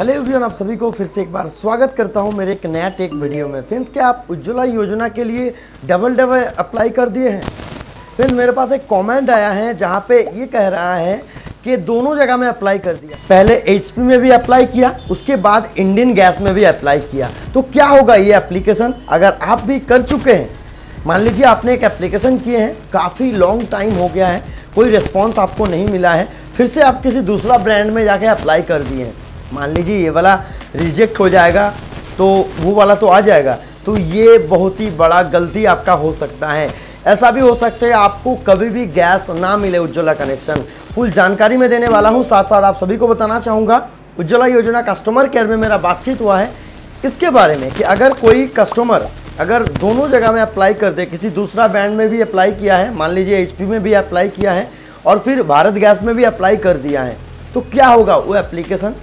Hello everyone, आप सभी को फिर से एक बार स्वागत करता हूँ मेरे एक नया टेक वीडियो में। फ्रेंड्स क्या आप उज्ज्वला योजना के लिए डबल डबल अप्लाई कर दिए हैं? फ्रेंड्स मेरे पास एक कमेंट आया है जहाँ पे ये कह रहा है कि दोनों जगह में अप्लाई कर दिया। पहले एचपी में भी अप्लाई किया, उसके बाद इंडियन गैस में भी अप्लाई किया। तो क्या होगा ये एप्लीकेशन अगर आप भी कर चुके हैं, मान लीजिए आपने एक एप्लीकेशन किए हैं, काफ़ी लॉन्ग टाइम हो गया है, कोई रिस्पॉन्स आपको नहीं मिला है, फिर से आप किसी दूसरा ब्रांड में जाके अप्लाई कर दिए हैं। मान लीजिए ये वाला रिजेक्ट हो जाएगा तो वो वाला तो आ जाएगा। तो ये बहुत ही बड़ा गलती आपका हो सकता है। ऐसा भी हो सकता है आपको कभी भी गैस ना मिले उज्ज्वला कनेक्शन फुल जानकारी में देने वाला हूँ साथ साथ आप सभी को बताना चाहूँगा। उज्ज्वला योजना कस्टमर केयर में मेरा बातचीत हुआ है। इसके बारे में कि अगर कोई कस्टमर अगर दोनों जगह में अप्लाई कर दे, किसी दूसरा ब्रांड में भी अप्लाई किया है, मान लीजिए एचपी में भी अप्लाई किया है, और फिर भारत गैस में भी अप्लाई कर दिया है तो क्या होगा वो एप्लीकेशन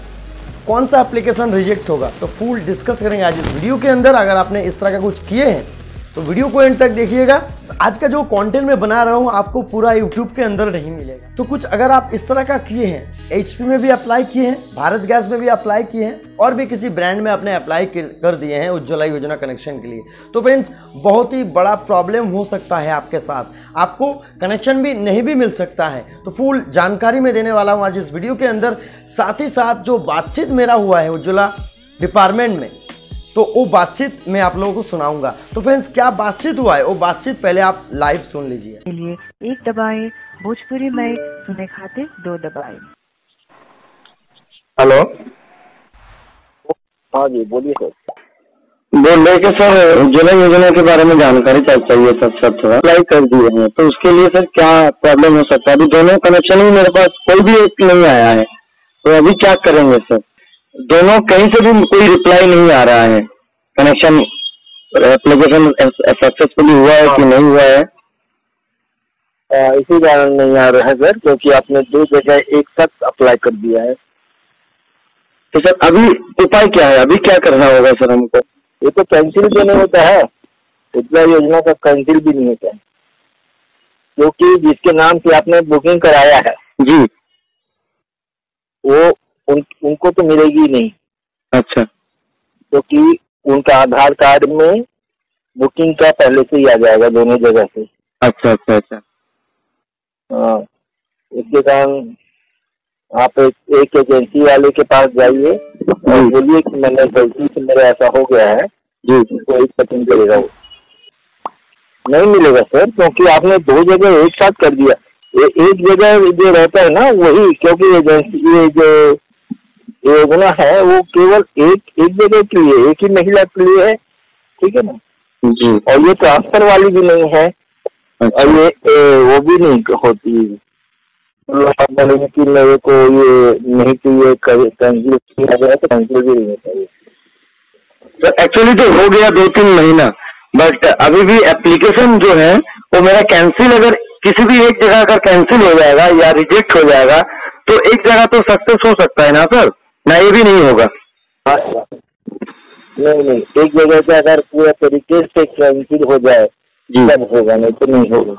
कौन सा एप्लीकेशन रिजेक्ट होगा? तो फुल डिस्कस करेंगे आज इस वीडियो के अंदर। अगर आपने इस तरह का कुछ किए हैं तो वीडियो को एंड तक देखिएगा। आज का जो कंटेंट मैं बना रहा हूँ, आपको पूरा यूट्यूब के अंदर नहीं मिलेगा। तो कुछ अगर आप इस तरह का किए हैं एचपी में भी अप्लाई किए हैं, भारत गैस में भी अप्लाई किए हैं, और भी किसी ब्रांड में आपने अप्लाई कर दिए हैं उज्ज्वला योजना कनेक्शन के लिए तो फ्रेंड्स बहुत ही बड़ा प्रॉब्लम हो सकता है आपके साथ। आपको कनेक्शन भी नहीं भी मिल सकता है। तो फुल जानकारी में देने वाला हूँ आज इस वीडियो के अंदर। साथ ही साथ जो बातचीत मेरा हुआ है उज्ज्वला डिपार्टमेंट में तो वो बातचीत मैं आप लोगों को सुनाऊँगा। तो फ्रेंड्स क्या बातचीत हुआ है? वो बातचीत पहले आप लाइव सुन लीजिए। एक दबाए भोजपुरी में सुने खाते दो दबाए। हेलो। हाँ जी बोलिए सर। बोल रहे कि सर उज्ज्वला योजना के बारे में जानकारी चाहिए सर सर थोड़ा। अप्लाई कर दिए हैं तो उसके लिए सर क्या प्रॉब्लम हो सकता है? अभी दोनों कनेक्शन ही मेरे पास कोई भी एक नहीं आया है। तो अभी क्या करेंगे सर? दोनों कहीं से भी कोई रिप्लाई नहीं आ रहा है। कनेक्शन एप्लीकेशन सक्सेसफुली हुआ है कि नहीं हुआ है? आ, इसी कारण नहीं आ रहा है सर क्योंकि आपने दो जगह एक साथ अप्लाई कर दिया है। तो सर अभी उपाय क्या है? अभी क्या करना होगा सर हमको? ये तो कैंसिल भी नहीं होता है। उज्ज्वला योजना का कैंसिल भी नहीं होता है। क्योंकि जिसके नाम से आपने बुकिंग कराया है जी। वो उन, उनको तो मिलेगी नहीं। अच्छा। क्योंकि तो उनका आधार कार्ड में बुकिंग का पहले से ही आ जाएगा दोनों जगह से। अच्छा अच्छा अच्छा। हाँ इसके कारण आप एक, एक एजेंसी वाले के पास जाइए और बोलिए कि मैंने गलती से मेरा ऐसा हो गया है जी। तो एक सेकंड करेगा वो। नहीं मिलेगा सर क्योंकि आपने दो जगह एक साथ कर दिया। ए, एक जगह जो रहता है ना वही क्योंकि एजेंसी ये जो योजना है वो केवल एक एक जगह के लिए एक ही महिला के लिए है ठीक है ना? जी। और ये ट्रांसफ़र वाली भी नहीं है अच्छा। और ये ए, वो भी नहीं होती। बोलेंगे कि मेरे को ये नहीं चाहिए कैंसिल किया गया तो भी नहीं होता। तो एक्चुअली तो हो गया दो तीन महीना बट अभी भी एप्लीकेशन जो है वो मेरा कैंसिल अगर किसी भी एक जगह अगर कैंसिल हो जाएगा या रिजेक्ट हो जाएगा तो एक जगह तो सक्सेस हो सकता है ना सर ना ये भी नहीं होगा। नहीं नहीं एक जगह से अगर पूरा तरीके से कैंसिल हो जाए तब होगा नहीं तो नहीं होगा।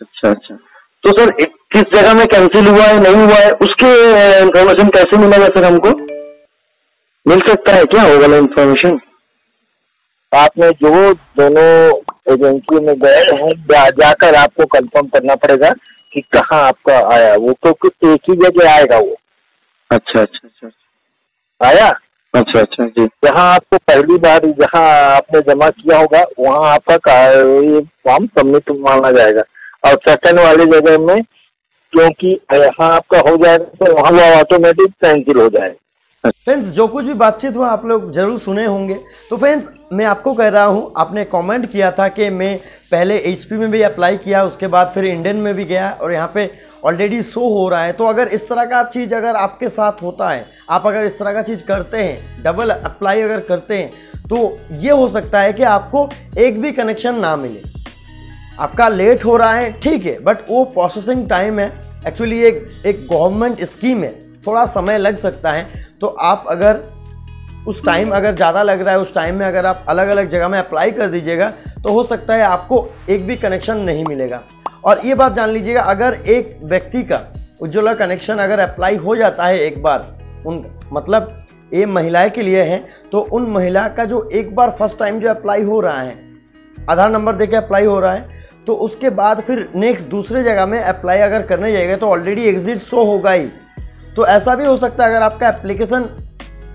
अच्छा अच्छा। तो सर किस जगह में कैंसिल हुआ है नहीं हुआ है उसके इन्फॉर्मेशन कैसे मिलेगा सर हमको? मिल सकता है क्या होगा इन्फॉर्मेशन आपने जो दोनों एजेंसी में गए हैं जा, जाकर आपको कंफर्म करना पड़ेगा कि कहाँ आपका आया। वो क्योंकि एक ही जगह आएगा वो। अच्छा अच्छा अच्छा। आया? अच्छा अच्छा जी। जहाँ आपको पहली बार जहाँ आपने जमा किया होगा वहाँ आपका ये फॉर्म सबमिट माना जाएगा। और सेकंड वाली जगह में क्योंकि यहाँ आपका हो जाएगा तो वहाँ वो ऑटोमेटिक कैंसिल हो जाएगा। फ्रेंड्स जो कुछ भी बातचीत हुआ आप लोग ज़रूर सुने होंगे। तो फ्रेंड्स मैं आपको कह रहा हूँ आपने कमेंट किया था कि मैं पहले एचपी में भी अप्लाई किया उसके बाद फिर इंडियन में भी गया और यहाँ पे ऑलरेडी शो हो रहा है तो अगर इस तरह का चीज़ अगर आपके साथ होता है, आप अगर इस तरह का चीज़ करते हैं डबल अप्लाई अगर करते हैं तो ये हो सकता है कि आपको एक भी कनेक्शन ना मिले। आपका लेट हो रहा है, ठीक है बट वो प्रोसेसिंग टाइम है। एक्चुअली एक एक गवर्नमेंट स्कीम है, थोड़ा समय लग सकता है। तो आप अगर उस टाइम अगर ज़्यादा लग रहा है, उस टाइम में अगर आप अलग अलग जगह में अप्लाई कर दीजिएगा तो हो सकता है आपको एक भी कनेक्शन नहीं मिलेगा। और ये बात जान लीजिएगा, अगर एक व्यक्ति का उज्ज्वला कनेक्शन अगर अप्लाई हो जाता है एक बार, उन मतलब ये महिलाएँ के लिए है तो उन महिला का जो एक बार फ़र्स्ट टाइम जो अप्लाई हो रहा है, आधार नंबर देके अप्लाई हो रहा है तो उसके बाद फिर नेक्स्ट दूसरे जगह में अप्लाई अगर करने जाएगा तो ऑलरेडी एग्जिट शो होगा ही। तो ऐसा भी हो सकता है, अगर आपका एप्लीकेशन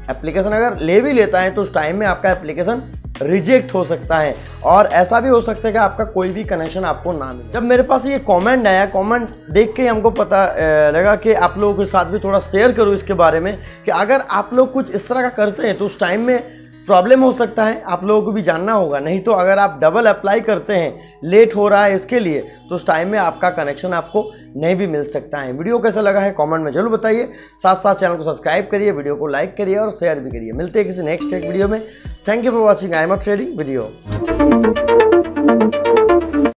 एप्लीकेशन अगर ले भी लेता है तो उस टाइम में आपका एप्लीकेशन रिजेक्ट हो सकता है। और ऐसा भी हो सकता है कि आपका कोई भी कनेक्शन आपको ना मिले। जब मेरे पास ये कमेंट आया कमेंट देख के हमको पता लगा कि आप लोगों के साथ भी थोड़ा शेयर करूँ इसके बारे में कि अगर आप लोग कुछ इस तरह का करते हैं तो उस टाइम में प्रॉब्लम हो सकता है, आप लोगों को भी जानना होगा। नहीं तो अगर आप डबल अप्लाई करते हैं लेट हो रहा है इसके लिए तो उस टाइम में आपका कनेक्शन आपको नहीं भी मिल सकता है। वीडियो कैसा लगा है कमेंट में ज़रूर बताइए। साथ साथ चैनल को सब्सक्राइब करिए, वीडियो को लाइक करिए और शेयर भी करिए। मिलते हैं किसी नेक्स्ट एक वीडियो में। Thank you for watching I am trading video